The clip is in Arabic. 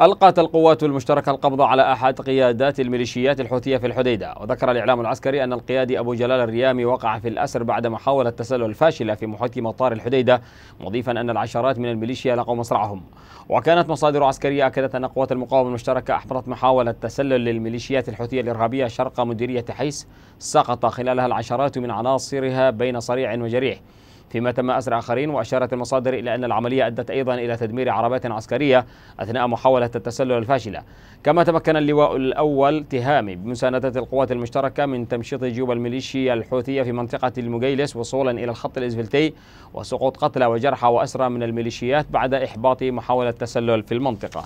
ألقت القوات المشتركة القبض على أحد قيادات الميليشيات الحوثية في الحديدة. وذكر الإعلام العسكري أن القيادي أبو جلال الريامي وقع في الأسر بعد محاولة تسلل فاشلة في محيط مطار الحديدة مضيفا أن العشرات من الميليشيا لقوا مصرعهم. وكانت مصادر عسكرية أكدت أن قوات المقاومة المشتركة أحبطت محاولة تسلل للميليشيات الحوثية الإرهابية شرق مديرية حيس سقط خلالها العشرات من عناصرها بين صريع وجريح. فيما تم أسر آخرين وأشارت المصادر إلى أن العملية أدت أيضا إلى تدمير عربات عسكرية أثناء محاولة التسلل الفاشلة. كما تمكن اللواء الأول تهامي بمساندة القوات المشتركة من تمشيط جيوب الميليشيا الحوثية في منطقة المجيلس وصولا إلى الخط الإسفلتي وسقوط قتلى وجرحى وأسرى من الميليشيات بعد إحباط محاولة تسلل في المنطقة.